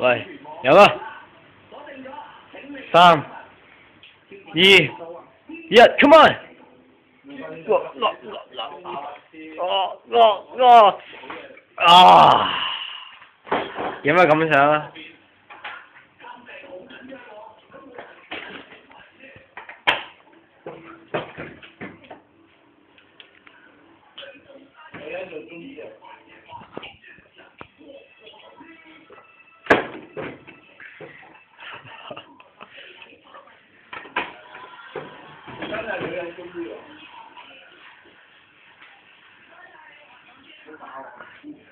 喂，有啦，三、二、一，come on！落落落落，落落落啊！有咩感想啊？真系女人中意 刚才别人都是有，不。